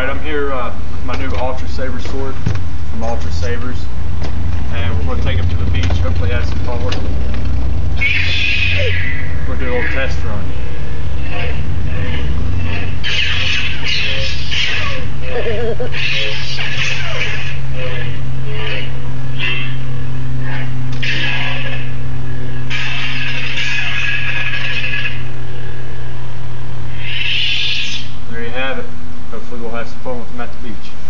Alright, I'm here uh, with my new Ultra Saber sword from Ultra Sabers. And we're going to take him to the beach, hopefully have some power. We're going to do a little test run. form at the Beach.